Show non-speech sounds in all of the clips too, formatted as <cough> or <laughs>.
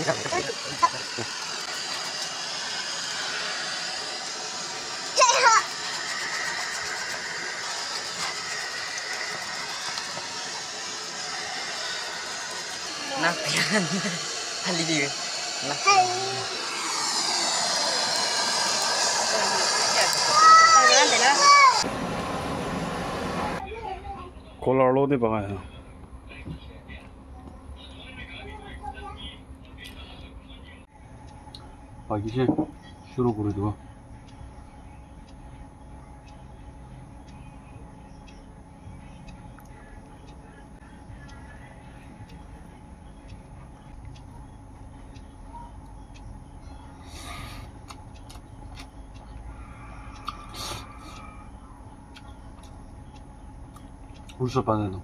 <laughs> 那片，哪里的？那。<laughs> 过老了的吧好像。 박이지? 주로 그르도 울서 반에는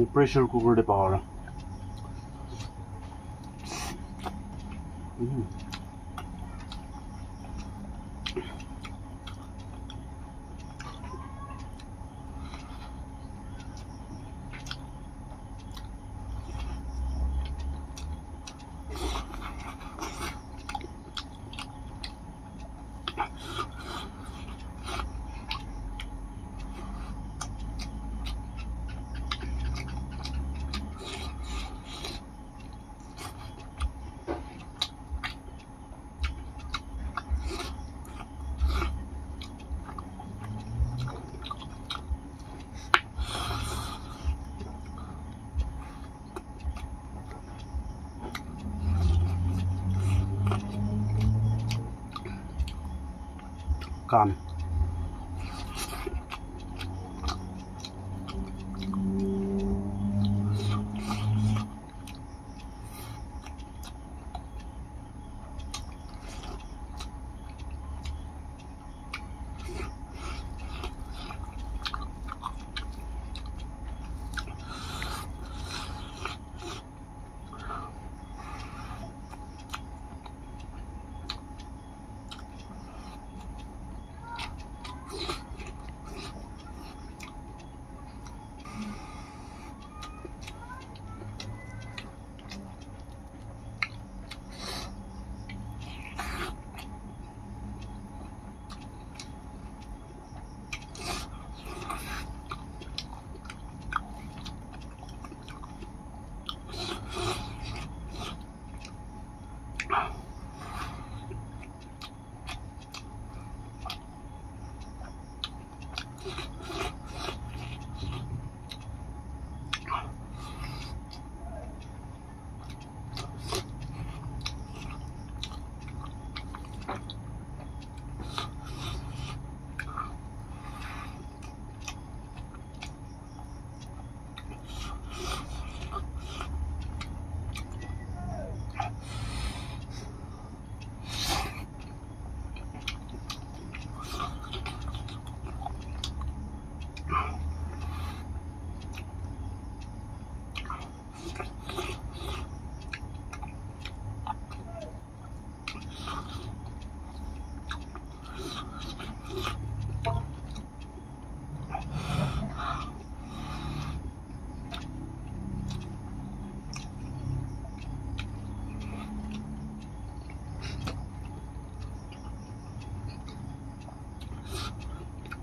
pressure कुकरले दे power con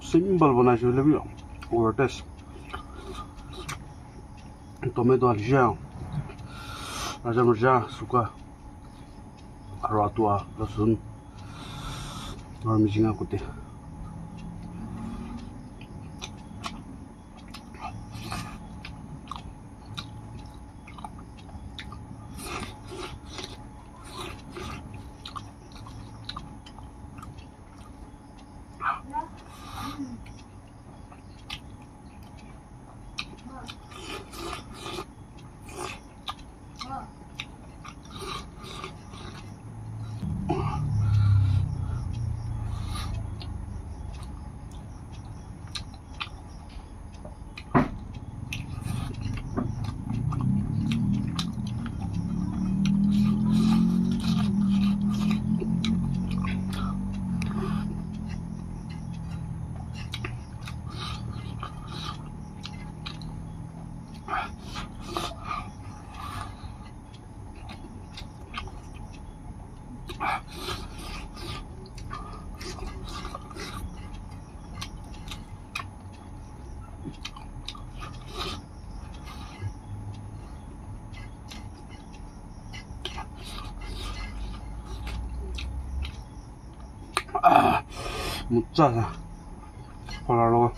symbol when you leave over this tomato algel ajam ja suka ratua lasun normizinga kuti 你坐下，过来喽！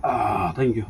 啊，thank you。